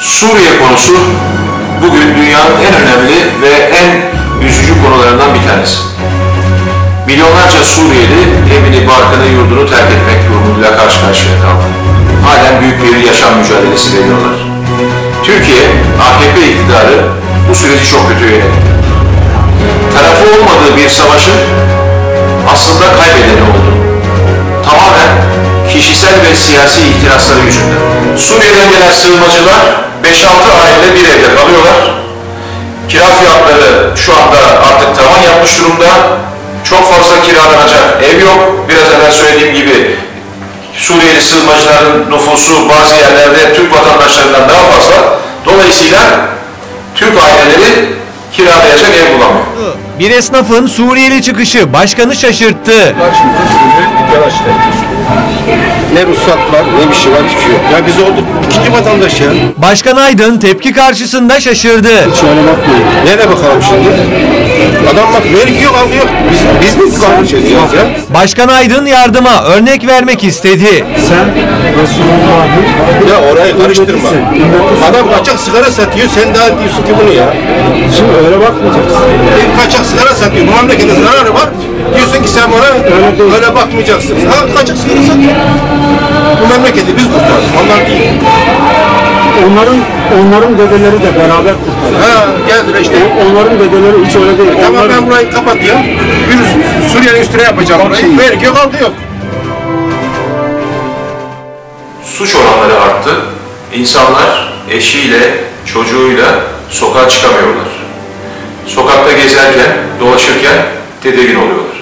Suriye konusu bugün dünyanın en önemli ve en üzücü konularından bir tanesi. Milyonlarca Suriyeli evini, barkını, yurdunu terk etmek durumuyla karşı karşıya kaldı. Halen büyük bir yaşam mücadelesi veriyorlar. Türkiye, AKP iktidarı bu süreci çok kötü yönetti. Tarafı olmadığı bir savaşın aslında kaybedeni oldu. Tamamen kişisel ve siyasi ihtirasları yüzünden. Suriye'den gelen sığınmacılar 5-6 aile bir evde kalıyorlar. Kira fiyatları şu anda artık tavan yapmış durumda. Çok fazla kiralanacak ev yok. Biraz evvel söylediğim gibi Suriyeli sığınmacıların nüfusu bazı yerlerde Türk vatandaşlarından daha fazla. Dolayısıyla Türk aileleri kiralayacak ev bulamıyor. Bir esnafın Suriyeli çıkışı başkanı şaşırttı. Karşımızda Suriyeli dükkan açtı. Ne ruhsat var ne bir şey var hiçbir şey yok. Ya biz olduk ikinci vatandaş ya. Başkan Aydın tepki karşısında şaşırdı. Şöyle bakmayın. Nereye bakalım şimdi? Adam bak vergi yok algı yok. Biz, biz mi karşılayacağız ya? Başkan Aydın yardıma örnek vermek istedi. Sen Resulullah'ın Ya orayı karıştırma. Adam kaçak sigara satıyor sen daha diyorsun ki bunu ya. Şimdi öyle bakmayacaksın. Bir kaçak sigara satıyor. Bu memlekette zararı var. Diyorsun ki sen bana Öyle öyle, değil. bakmayacaksın. Ha kaçak sigara satıyor. Bu memleketi biz kurtardık. Onlar değil. Onların onların dedeleri de beraber kurtardı. Ha geldiler işte. Onların dedeleri hiç öyle değil. Tamam Onlar- ben burayı kapatıyorum. Yürü Suriye'nin üstüne yapacağım burayı. Vergi yok algı yok. Suç oranları arttı. İnsanlar eşiyle, çocuğuyla sokağa çıkamıyorlar. Sokakta gezerken, dolaşırken tedirgin oluyorlar.